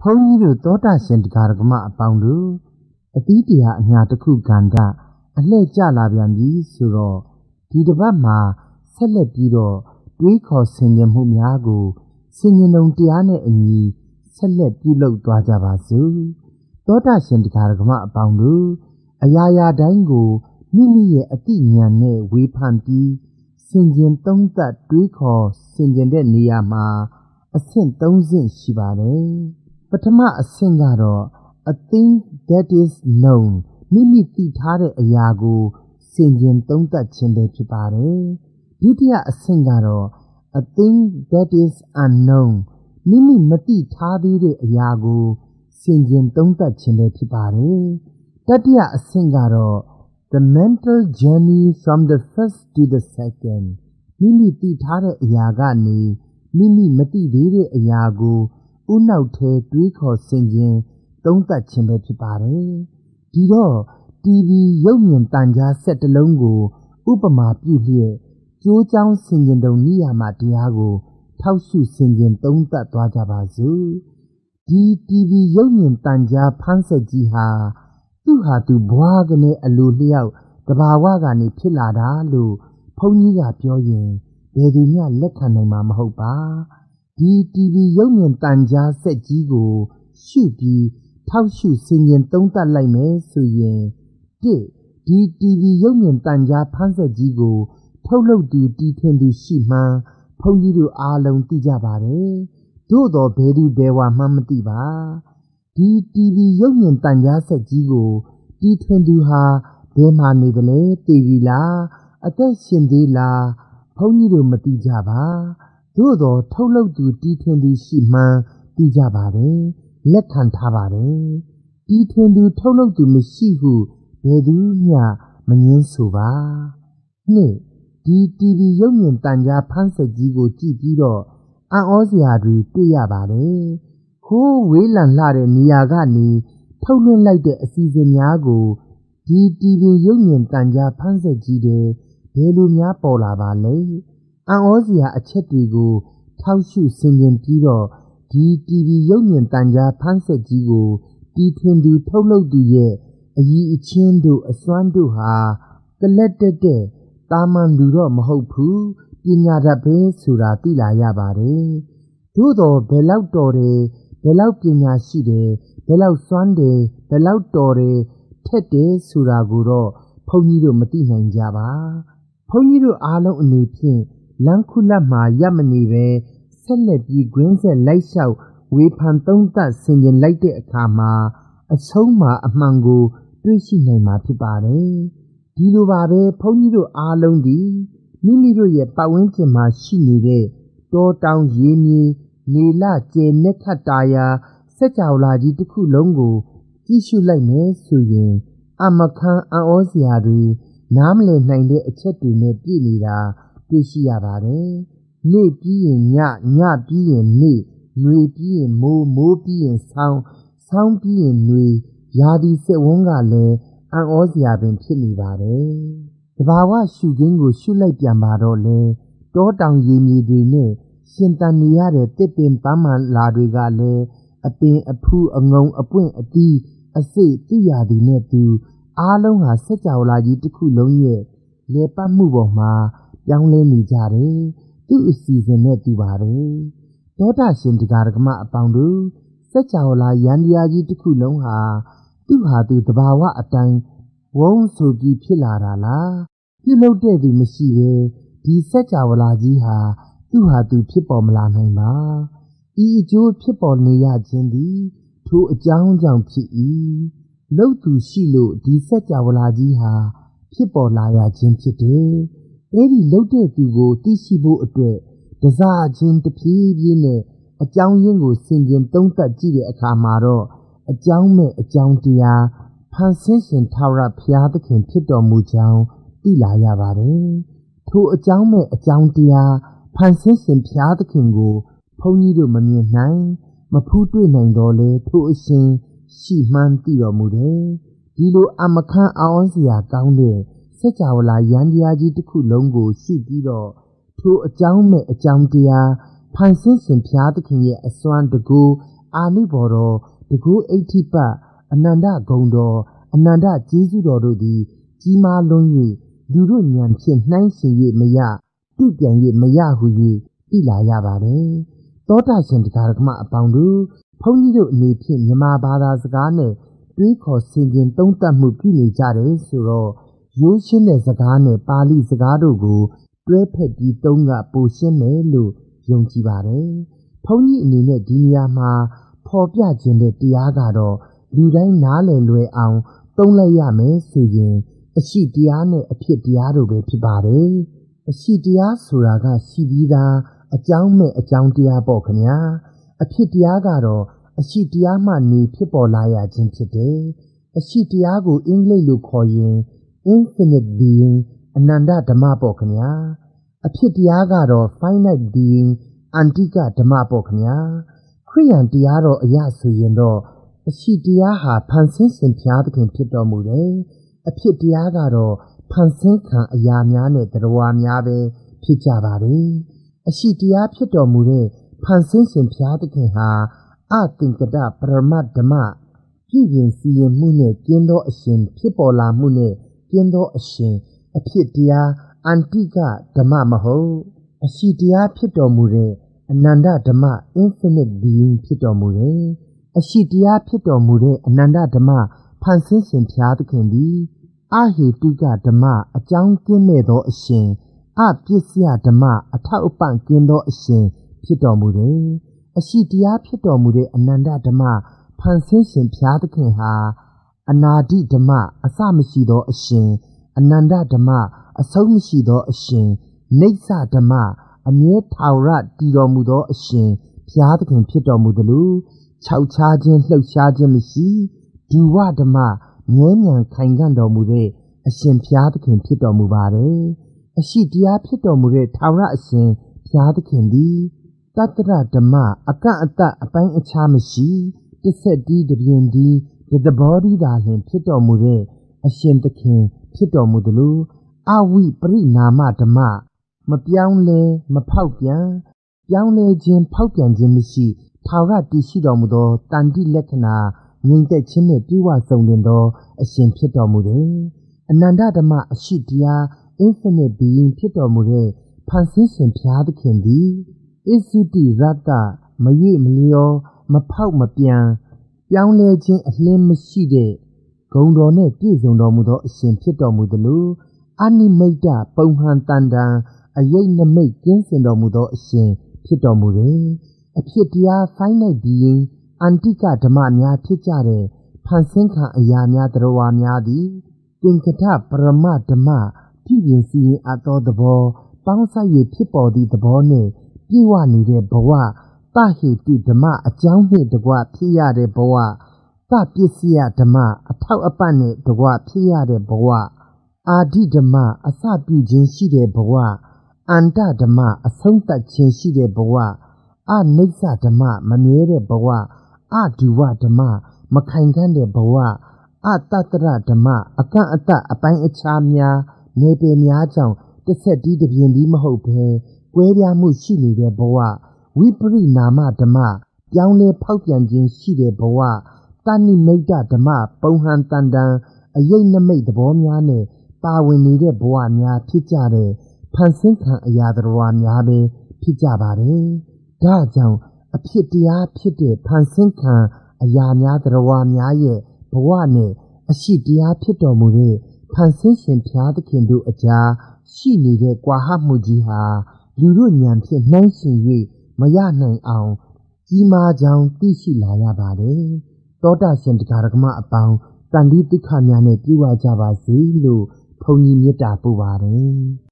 ဘုန်းကြီးတို့သောတာရှင်တရားဓမ္မအပေါင်းတို့အသီးတရားအညာတစ်ခုကန္တာအလှည့်ကျလာပြန်ပြီဆိုတော့ဒီတစ်ပတ်မှာဆက်လက်ပြီးတော့တွေးခေါ်ဆင်ခြင်မှုများကိုဆင်ခြင်ုံတရားနဲ့အညီဆက်လက်ပြုလုပ်သွားကြပါစို့သောတာရှင်တရားဓမ္မအပေါင်းတို့အရာရာတိုင်းကိုမိမိရဲ့အတိညာနဲ့ဝေဖန်ပြီးဆင်ခြင်သုံးသပ်တွေးခေါ်ဆင်ခြင်တဲ့နေရာမှာအဆင့်၃ဆင့်ရှိပါတယ် ပထမအဆင့်ကတော့ a thing that is known မိမိသိထားတဲ့အရာကိုဆင်ခြင်သုံးသပ်ခြင်းပဲဖြစ်ပါတယ်ဒုတိယအဆင့်ကတော့ a thing that is unknown မိမိမသိထားသေးတဲ့အရာကိုဆင်ခြင်သုံးသပ်ခြင်းပဲဖြစ်ပါတယ်တတိယအဆင့်ကတော့ the mental journey from the first to the second မိမိသိထားတဲ့အရာကနေမိမိမသိသေးတဲ့အရာကို ဥနောက်ထဲတွေးခေါ်ဆင်ခြင်သုံးသပ်ခြင်းပဲဖြစ်ပါတယ်ဒီတော့ TV ရုပ်မြင်တန်ကြားဆက်တစ်လုံးကိုဥပမာပြုလျက်ကြိုးချောင်းဆင်ခြင်တုံနိယာမတရားကို ထောက်ရှုဆင်ခြင်သုံးသပ်သွားကြပါစို့ဒီ TV ရုပ်မြင်တန်ကြားဖန်းဆက်ကြီးဟာသူ့ဟာသူဘွားကနေအလိုလျောက်တဘာဝကနေဖြစ်လာတာလို့ဘုန်းကြီးကပြောရင်ဘယ်သူမှလက်ခံနိုင်မှာမဟုတ်ပါ ဒီ TV ရုပ်မြင်တန်ကြားဆက်ကြီးကို ရှုပြီးထောက်ရှုဆင်ခြင်သုံးသပ်လိုက်မယ်ဆိုရင်တစ်ဒီ TV ရုပ်မြင်တန်ကြားဖန်းဆက်ကြီးကို ထုတ်လုပ်သူတီထွင်သူရှိမှန်းဘုန်းကြီးတို့အားလုံးသိကြပါတယ်သို့တော်ဘယ်သူဘယ်ဝါမှမသိပါဒီ TV ရုပ်မြင်တန်ကြားဆက်ကြီးကိုတီထွင်သူဟာဘယ်မှာနေသလဲသိပြီလားအသက်ရှင်သေးလားဘုန်းကြီးတို့မသိကြပါ သို့တော်ထုတ်လုပ်သူတီထွင်သူရှိမှန်းသိကြပါတယ်လက်ခံထားပါတယ်တီထွင်သူထုတ်လုပ်သူမရှိဟုဘယ်သူမျှမငင်းဆိုပါနှစ်ဒီ TV ရုပ်မြင်တန်ကြားဖန်းဆက်ကြီးကိုကြည့်ပြီးတော့အံ့ဩစရာတွေတွေ့ရပါတယ်ခိုးဝေးလံလှတဲ့နေရာကနေထုတ်လွှင့်လိုက်တဲ့အစီအစဉ်များကိုဒီ TV ရုပ်မြင်တန်ကြားဖန်းဆက်ကြီးတဲ့ဘယ်လိုများပေါ်လာပါလဲ အံ့ဩစရာအချက်တွေကို ထောက်ရှုဆင်ခြင်ပြီးတော့ဒီ TV ရုပ်မြင်တန်ကြားဖန်းဆက်ကြီးကိုတီထွင်သူထုတ်လုပ်သူရဲ့အည်အချင်းတို့အစွမ်းတို့ဟာကလက်တက်တဲ့တာမန်လူတော့မဟုတ်ဘူးပညာတတ်ပဲဆိုတာသိလာရပါတယ်သို့တော်ဘယ်လောက်တော်တယ်ဘယ်လောက်ပညာရှိတယ်ဘယ်လောက်စွမ်းတယ်ဘယ်လောက်တော်တယ်ထက်တယ်ဆိုတာကိုတော့ဘုန်းကြီးတို့မသိနိုင်ကြပါဘုန်းကြီးတို့အားလုံးအနေဖြင့် လမ်းခုလက်မှာရပ်မနေပဲဆက်လက်ပြီးကွင်းဆက်လိုက်လျှောက်ဝေဖန်သုံးသပ်ဆင်ခြင်လိုက်တဲ့အခါမှာအဆုံးမှာအမှန်ကို တွေ့ရှိနိုင်မှာဖြစ်ပါတယ်ဒီလိုပါပဲဘုန်းကြီးတို့အားလုံးဒီမိမိတို့ရဲ့ပတ်ဝန်းကျင်မှာရှိနေတဲ့တောတောင်ရေမြေနေလကျယ်နဲ့ခတ်တာယာစက်ကြောလာကြီးတစ်ခုလုံးကို ကြည့်ရှုလိုက်မယ်ဆိုရင် အမခန်းအံ့ဩစရာတွေနားမလည်နိုင်တဲ့အချက်တွေနဲ့ပြည့်နေတာ တွေ့ရှိရပါတယ်။နေ့ပြီးရင်ညညပြီးရင်နေ့၊နှွေပြီးရင်မိုးမိုးပြီးရင်ဆောင်းဆောင်းပြီးရင်နှွေရာသီစက်ဝန်းကလည်းအံ့ဩစရာပင်ဖြစ်နေပါတယ်။တဘာဝရှုခင်းကိုရှုလိုက်ပြန်ပါတော့လေတောတောင်ရေမြေတွေနဲ့ရှင်တန်နေရတဲ့တစ်ပင်ပန်းမှန်လာတွေကလည်းအပင်အဖူးအငုံအပွင့်အတီးအစိတ်သူရာသည်နဲ့သူအားလုံးဟာစက်ကြောလာကြီးတစ်ခုလုံးရဲ့လေပတ်မှုပေါ်မှာ ပြောင်းလဲနေကြတယ်သူ့အစီအစဉ်နဲ့တူပါတယ်တောတာရှင်တရားဓမ္မအပေါင်းတို့စက်ကြောလာရန်တရားကြီးတစ်ခုလုံးဟာသူ့ဟာသူတဘာဝအတိုင်းဝုန်းဆိုပြီးဖြစ်လာတာလားပြုလုပ်တဲ့သူမရှိပဲဒီစက်ကြောလာကြီးဟာသူ့ဟာသူဖြစ်ပေါ်မလာနိုင်ပါဤအကျိုးဖြစ်ပေါ်နေရခြင်းသည်ထိုအကြောင်းကြောင့်ဖြစ်၏လှုပ်သူရှိလို့ဒီစက်ကြောလာကြီးဟာဖြစ်ပေါ်လာရခြင်းဖြစ်တယ် အဲ့ဒီလှုပ်တဲ့သူကိုသိရှိဖို့အတွက်တစားချင်းတဖြည်းဖြည်းနဲ့အကြောင်းရင်းကိုဆင်ခြင်သုံးသပ်ကြည့်တဲ့အခါမှာတော့အကြောင်းမဲ့အကြောင်းတရားဖန်ဆင်းရှင်ထာဝရဘုရားသခင်ဖြစ်တော်မူကြောင်းသိလာရပါတယ်ထိုအကြောင်းမဲ့အကြောင်းတရားဖန်ဆင်းရှင်ဘုရားသခင်ကိုဘုန်းကြီးတို့မမြင်နိုင် မဖူးတွေ့နိုင်တော့လေထိုအရှင်ရှိမှန်းသိတော်မူတယ်ဒီလိုအမခန်းအောင်စရာကောင်းတဲ့ စัจ java လာရန်တရားကြီးတစ်ခုလုံးကိုရှိပြီးတော့ထိုအကြောင်းမဲ့အကြောင်းတရားဖန်ဆင်းရှင်ဘုရားသခင်ရဲ့အစွမ်းတကူအာနိဘော်တော်တကူအဋ္ဌိပတ်အနန္တဂုံတော်အနန္တကျေးဇူးတော်တို့သည် ကြီးမားလွန်း၍လူတို့ဉာဏ်ဖြင့်နှိုင်းရှင်၍မရတုပြန်၍မရဟု၍သိလာရပါတယ်သောတာရှင်တရားဓမ္မအပေါင်းတို့ဘုန်းကြီးတို့အနေဖြင့်မြန်မာဘာသာစကားနဲ့တွေးခေါ်ဆင်ခြင်သုံးသပ်မှုပြုနေကြတယ်ဆိုတော့ ရိုးရှင်းတဲ့စကားနဲ့ပါဠိစကားတို့ကို တွဲဖက်ပြီးသုံးကပိုရှင်းမယ်လို့ယုံကြည်ပါတယ်ဘုန်းကြီးအနေနဲ့ဒီနေရာမှာဖော်ပြခြင်းတဲ့တရားကတော့လူတိုင်းနားလည်လွယ်အောင် သုံးလိုက်ရမယ်ဆိုရင် အရှိတရားနဲ့အဖြစ်တရားတို့ပဲဖြစ်ပါတယ်အရှိတရားဆိုတာကရှိပြီးသားအကြောင်းမဲ့အကြောင်းတရားပေါ့ခင်ဗျာအဖြစ်တရားကတော့အရှိတရားမှနေဖြစ်ပေါ်လာရခြင်းဖြစ်တယ်အရှိတရားကိုအင်္ဂလိပ်လိုခေါ်ရင် infinite being အနန္တဓမ္မပေါ့ခင်ဗျာအဖြစ်တရားကတော့ finite being အန္တိကဓမ္မပေါ့ခင်ဗျာခရိယန်တရားတော်အရဆိုရင်တော့အရှိတရားဟာဖန်ဆင်းရှင်ဖျားသခင်ဖြစ်တော်မူတယ်အဖြစ်တရားကတော့ဖန်ဆင်းခံအရာများနဲ့တရားများပဲဖြစ်ကြပါတယ်အရှိတရားဖြစ်တော်မူတဲ့ဖန်ဆင်းရှင်ဖျားသခင်ဟာအသင်္ကတပရမတ်ဓမ္မပြည်ရင်စီရင်မှုနဲ့ကျင်းသောအရှင်ဖြစ်ပေါ်လာမှုနဲ့ ကျင်းသောအရှင်အဖြစ်တရားအန္တိကဓမ္မမဟုတ်အရှိတရားဖြစ်တော်မူတဲ့အနန္တဓမ္မ infinite being ဖြစ်တော်မူတယ်အရှိတရားဖြစ်တော်မူတဲ့အနန္တဓမ္မဖန်ဆင်းရှင်ဖျားသခင်သည်အဟေတုကဓမ္မအကြောင်းကင်းမဲ့သောအရှင်အပစ္စယဓမ္မအထောက်အပံ့ကင်းသောအရှင်ဖြစ်တော်မူတယ်အရှိတရားဖြစ်တော်မူတဲ့အနန္တဓမ္မဖန်ဆင်းရှင်ဖျားသခင်ဟာ အနာတိဓမ္မအစမရှိသောအရှင်အနန္တဓမ္မအဆုံးမရှိသောအရှင်နေဆဓမ္မအမြဲထာဝရတည်တော်မူသောအရှင်ဘုရားသခင်ဖြစ်တော်မူသလိုခြောက်ခြားခြင်းလှုပ်ရှားခြင်းမရှိဒူဝဓမ္မငဲညံခိုင်ခံ့တော်မူတဲ့အရှင်ဘုရားသခင်ဖြစ်တော်မူပါတယ်အရှိတရားဖြစ်တော်မူတဲ့ထာဝရအရှင်ဘုရားသခင်သည်တတ္တရဓမ္မအကန့်အသတ်အပိုင်းအခြားမရှိတစ်ဆက်တီးတပြင်းတီး ဒီသဘောတည်းသာလျှင်ဖြစ်တော်မူတဲ့အရှင်သခင်ဖြစ်တော်မူသလိုအဝိပရိနာမဓမ္မမပြောင်းလဲမဖောက်ပြန်ပြောင်းလဲခြင်းဖောက်ပြန်ခြင်းမရှိထာဝရတည်ရှိတော်မူသောတန်တိလက္ခဏာငြိမ်သက်ခြင်းနှင့်ပြည့်ဝစုံလင်သောအရှင်ဖြစ်တော်မူတယ်။အနန္တဓမ္မအရှိတရား infinite being ဖြစ်တော်မူတဲ့ဖန်ဆင်းရှင်ဘုရားသခင်သည်အစ္စုတိရတ္တမရွေ့မလျောမဖောက်မပြန် ပြောင်းလဲခြင်းအလင်းမရှိတဲ့ဂုံတော်နှင့်ပြည့်စုံတော်မူသောအရှင်ဖြစ်တော်မူသလိုအနိမိတ်တပုံဟန်တန်တန်အယိတ်နမိတ်ကျင်းစင်တော်မူသောအရှင်ဖြစ်တော်မူတယ်။အဖြစ်တရား finite being အန္တိကဓမ္မများဖြစ်ကြတဲ့ဖန်ဆင်းခံအရာများတရားများသည်သင်္ကထပရမဓမ္မပြည်ပြင်စီရင်အပ်သောသဘောပေါင်းစပ်၍ဖြစ်ပေါ်သည့်သဘောနှင့်ပြည့်ဝနေတဲ့ဘဝ တဟိတုဓမ္မအကြောင်းနှင့်တကွဖြစ်ရတဲ့ဘဝသပစ္စယဓမ္မအထောက်အပံ့နှင့်တကွဖြစ်ရတဲ့ဘဝအာဓိဓမ္မအစပြုခြင်းရှိတဲ့ဘဝအန္တဓမ္မအဆုံးသတ်ခြင်းရှိတဲ့ဘဝအနိစ္စဓမ္မမမြဲတဲ့ဘဝအဒုဝဓမ္မမခိုင်ခန့်တဲ့ဘဝအတတရဓမ္မအကန့်အသတ်အပိုင်းအခြားများနေပယ်များကြောင့်တစ်ဆက်တည်းတစ်ပြင်းတည်းမဟုတ်ဘဲကွဲပြားမှုရှိနေတဲ့ဘဝ ဝိပရိနာမဓမ္မပြောင်းလဲဖောက်ပြန်ခြင်းရှိတဲ့ဘဝတဏိမိတ်ဓမ္မပုံဟန်တန်တန်အယိတ်နမိတ်သဘောများနဲ့ပါဝင်နေတဲ့ဘဝများဖြစ်ကြတဲ့ဖန်ဆင်းခံအရာတော်များပဲဖြစ်ကြပါတယ်။ဒါကြောင့်အဖြစ်တရားဖြစ်တဲ့ဖန်ဆင်းခံအရာများတော်များရဲ့ဘဝနဲ့အရှိတရားဖြစ်တော်မူတဲ့ဖန်ဆင်းရှင်ဖျားသခင်တို့အကြားရှိနေတဲ့ကွာဟမှုကြီးဟာလူတို့ဉာဏ်ဖြင့်နှိုင်းယှဉ်၍ မရနိုင်အောင်ကြီးမားကြောင်းသိရှိလာရပါတယ်။တောတာရှင်တရားဓမ္မအပေါင်းတန်တိတိခများနဲ့ပြည့်ဝကြပါစေလို့ဘုန်းကြီးမေတ္တာပို့ပါတယ်။